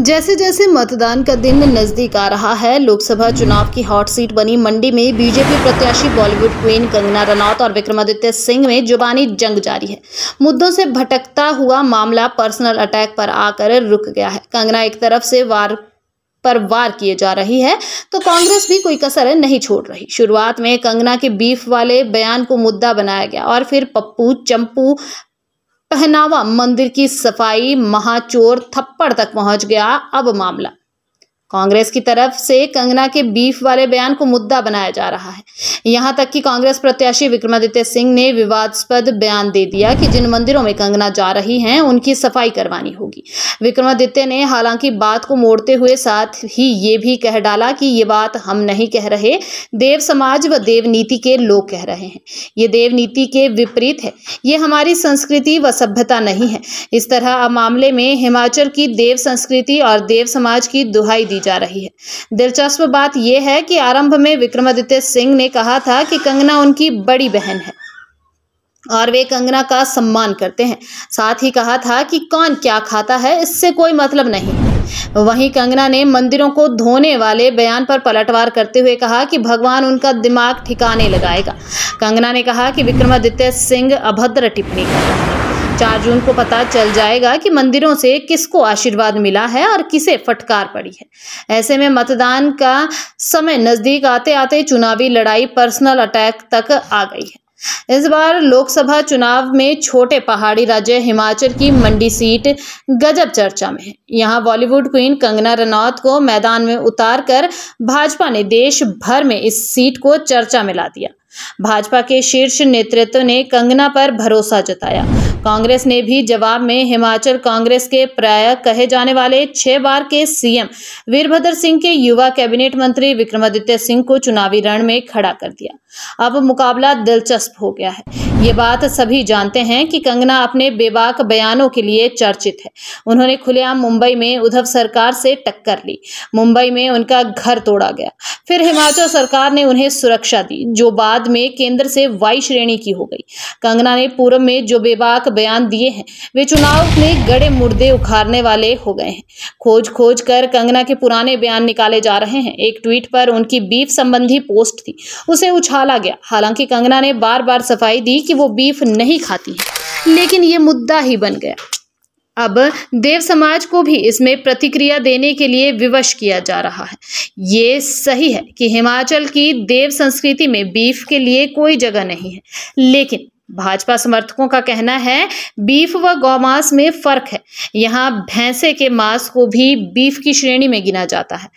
जैसे जैसे मतदान का दिन नज़दीक आ रहा है, लोकसभा चुनाव की हॉट सीट बनी मंडी में बीजेपी प्रत्याशी बॉलीवुड क्वीन कंगना रनौत और विक्रमादित्य सिंह में जुबानी जंग जारी है। मुद्दों से भटकता हुआ मामला पर्सनल अटैक पर आकर रुक गया है। कंगना एक तरफ़ से वार पर वार किए जा रही है तो कांग्रेस भी कोई कसर नहीं छोड़ रही। शुरुआत में कंगना के बीफ वाले बयान को मुद्दा बनाया गया और फिर पप्पू, चंपू पहनावा मंदिर की सफ़ाई महाचोर थप्पड़ तक पहुँच गया। अब मामला कांग्रेस की तरफ़ से कंगना के बीफ वाले बयान को मुद्दा बनाया जा रहा है। यहाँ तक कि कांग्रेस प्रत्याशी विक्रमादित्य सिंह ने विवादास्पद बयान दे दिया कि जिन मंदिरों में कंगना जा रही हैं, उनकी सफ़ाई करवानी होगी। विक्रमादित्य ने हालाँकि बात को मोड़ते हुए साथ ही ये भी कह डाला कि ये बात हम नहीं कह रहे, देव समाज व देव नीति के लोग कह रहे हैं। ये देव नीति के विपरीत है। ये हमारी संस्कृति व सभ्यता नहीं है। इस तरह मामले में हिमाचल की देव संस्कृति और देव समाज की दुहाई दी जा रही है। दिलचस्प बात यह है कि आरंभ में विक्रमादित्य सिंह ने कहा था कि कंगना उनकी बड़ी बहन है और वे कंगना का सम्मान करते हैं। साथ ही कहा था कि कौन क्या खाता है, इससे कोई मतलब नहीं। वहीं कंगना ने मंदिरों को धोने वाले बयान पर पलटवार करते हुए कहा कि भगवान उनका दिमाग ठिकाने लगाएगा। कंगना ने कहा कि विक्रमादित्य सिंह अभद्र टिप्पणी कर रहे हैं। चार जून को पता चल जाएगा कि मंदिरों से किसको आशीर्वाद मिला है और किसे फटकार पड़ी है। ऐसे में मतदान का समय नज़दीक आते आते चुनावी लड़ाई पर्सनल अटैक तक आ गई है। इस बार लोकसभा चुनाव में छोटे पहाड़ी राज्य हिमाचल की मंडी सीट गजब चर्चा में है। यहाँ बॉलीवुड क्वीन कंगना रनौत को मैदान में उतार कर भाजपा ने देश भर में इस सीट को चर्चा में ला दिया। भाजपा के शीर्ष नेतृत्व ने कंगना पर भरोसा जताया। कांग्रेस ने भी जवाब में हिमाचल कांग्रेस के प्राय कहे जाने वाले छह बार के सीएम वीरभद्र सिंह के युवा कैबिनेट मंत्री विक्रमादित्य सिंह को चुनावी रण में खड़ा कर दिया। अब मुकाबला दिलचस्प हो गया है। ये बात सभी जानते हैं कि कंगना अपने बेबाक बयानों के लिए चर्चित है। उन्होंने खुलेआम मुंबई में उद्धव सरकार से टक्कर ली। मुंबई में उनका घर तोड़ा गया। फिर हिमाचल सरकार ने उन्हें सुरक्षा दी, जो बाद में केंद्र से वाई श्रेणी की हो गई। कंगना ने पूर्व में जो बेबाक बयान दिए हैं, वे चुनाव में गड़े मुर्दे उखाड़ने वाले हो गए हैं। खोज खोज कर कंगना के पुराने बयान निकाले जा रहे हैं। एक ट्वीट पर उनकी बीफ संबंधी पोस्ट थी। उसे उछाला गया। हालाँकि कंगना ने बार बार सफ़ाई दी कि वो बीफ नहीं खाती है। लेकिन ये मुद्दा ही बन गया। अब देव समाज को भी इसमें प्रतिक्रिया देने के लिए विवश किया जा रहा है। ये सही है कि हिमाचल की देव संस्कृति में बीफ के लिए कोई जगह नहीं है, लेकिन भाजपा समर्थकों का कहना है, बीफ व गौमांस में फ़र्क है। यहाँ भैंसे के मांस को भी बीफ की श्रेणी में गिना जाता है।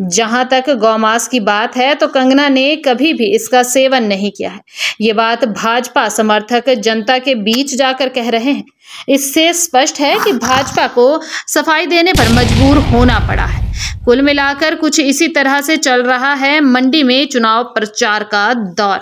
जहाँ तक गौमांस की बात है तो कंगना ने कभी भी इसका सेवन नहीं किया है। ये बात भाजपा समर्थक जनता के बीच जाकर कह रहे हैं। इससे स्पष्ट है कि भाजपा को सफ़ाई देने पर मजबूर होना पड़ा है। कुल मिलाकर कुछ इसी तरह से चल रहा है, मंडी में चुनाव प्रचार का दौर।